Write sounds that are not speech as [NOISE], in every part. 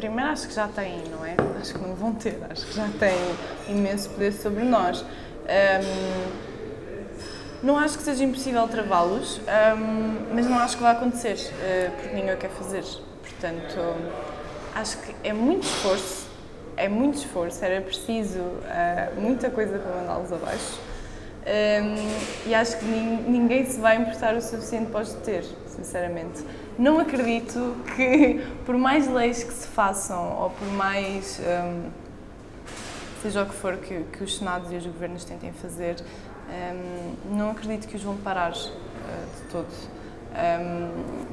primeiro acho que já têm, não é? Acho que não vão ter, acho que já têm imenso poder sobre nós. Um, não acho que seja impossível travá-los, um, mas não acho que vai acontecer, uh, porque ninguém o quer fazer. Portanto, acho que é muito esforço, é muito esforço, era preciso uh, muita coisa para mandá-los abaixo. Um, e acho que ninguém se vai importar o suficiente para os ter, sinceramente. Não acredito que, [LAUGHS] por mais leis que se façam, ou por mais. Um, seja o que for que, que, os Senados e os governos tentem fazer, um, não acredito que os vão parar uh, de todo.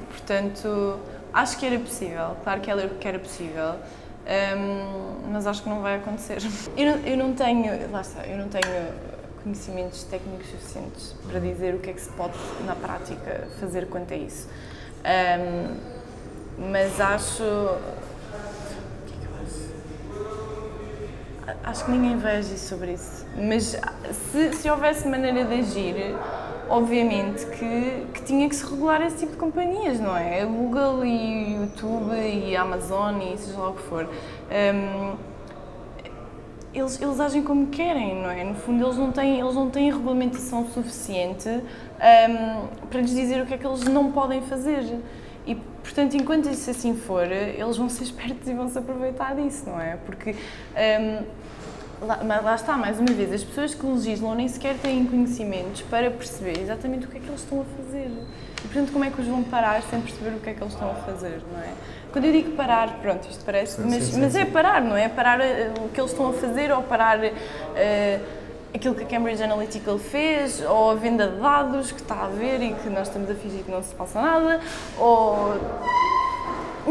portanto, acho que era possível, claro que era, que era possível. Um, mas acho que não vai acontecer. [LAUGHS] Eu não, eu não tenho, lá está, eu não tenho conhecimentos técnicos suficientes para dizer o que é que se pode, na prática, fazer quanto a isso. Um, mas acho. O que é que eu acho? Acho que ninguém vai agir sobre isso. Mas se, se houvesse maneira de agir, obviamente que, que tinha que se regular esse tipo de companhias, não é? Google e YouTube e Amazon e seja lá o que for. Um, eles, eles agem como querem, não é? No fundo, eles não têm, eles não têm regulamentação suficiente um, para lhes dizer o que é que eles não podem fazer. E, portanto, enquanto isso assim for, eles vão ser espertos e vão se aproveitar disso, não é? Porque, um, lá, mas lá está, mais uma vez, as pessoas que legislam nem sequer têm conhecimentos para perceber exatamente o que é que eles estão a fazer. E, portanto, como é que os vão parar sem perceber o que é que eles estão a fazer, não é? Quando eu digo parar, pronto, isto parece, sim, mas, sim, mas sim, é parar, não é? Parar eh, o que eles estão a fazer ou parar uh, aquilo que a Cambridge Analytica fez ou a venda de dados que está a haver e que nós estamos a fingir que não se passa nada ou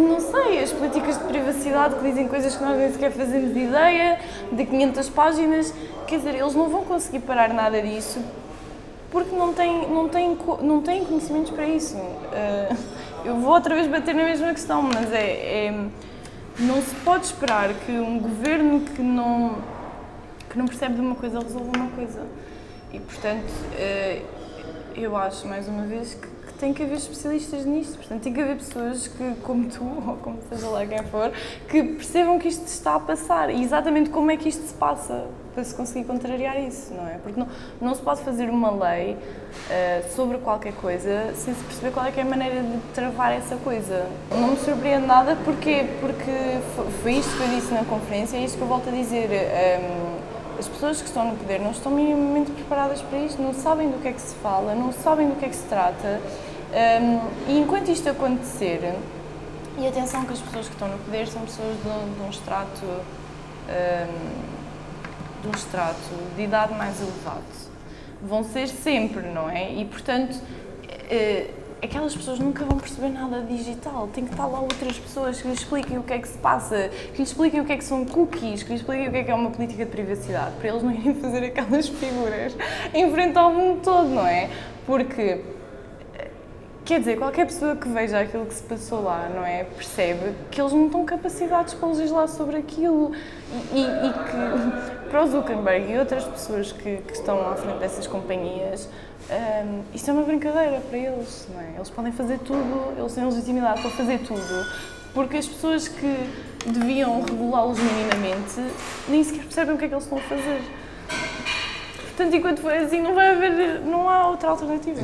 não sei, as políticas de privacidade que dizem coisas que nós nem sequer fazemos ideia, de 500 páginas, quer dizer, eles não vão conseguir parar nada disso porque não têm, não têm, não têm conhecimentos para isso. Uh, eu vou outra vez bater na mesma questão, mas é, é, não se pode esperar que um governo que não, que não percebe de uma coisa resolva uma coisa. E, portanto, uh, eu acho, mais uma vez, que tem que haver especialistas nisto. Portanto, tem que haver pessoas que, como tu, [LAUGHS] ou como seja lá quem for, que percebam que isto está a passar e exatamente como é que isto se passa para se conseguir contrariar isso, não é? Porque não, não se pode fazer uma lei uh, sobre qualquer coisa sem se perceber qual é, é a maneira de travar essa coisa. Não me surpreende nada porque, porque foi isto que eu disse na conferência e é isto que eu volto a dizer. Um, ehm, as pessoas que estão no poder não estão minimamente preparadas para isto, não sabem do que é que se fala, não sabem do que é que se trata. Um, e enquanto isto acontecer, e atenção que as pessoas que estão no poder são pessoas de um, de um extrato um, de um extrato de idade mais elevado. Vão ser sempre, não é? E, portanto, eh, aquelas pessoas nunca vão perceber nada digital. Tem que estar lá outras pessoas que lhes expliquem o que é que se passa, que lhes expliquem o que é que são cookies, que lhes expliquem o que é que é uma política de privacidade, para eles não irem [LAUGHS] fazer aquelas figuras em frente ao mundo todo, não é? Porque Quer dizer, qualquer pessoa que veja aquilo que se passou lá, não é? Percebe que eles não estão capacitados para legislar sobre aquilo e, e, que [LAUGHS] para o Zuckerberg e outras pessoas que, que estão à frente dessas companhias, um, isto é uma brincadeira para eles, não é? Eles podem fazer tudo, eles têm legitimidade para fazer tudo, porque as pessoas que deviam regulá-los minimamente nem sequer percebem o que é que eles estão a fazer. Portanto, enquanto for assim, não vai haver, não há outra alternativa.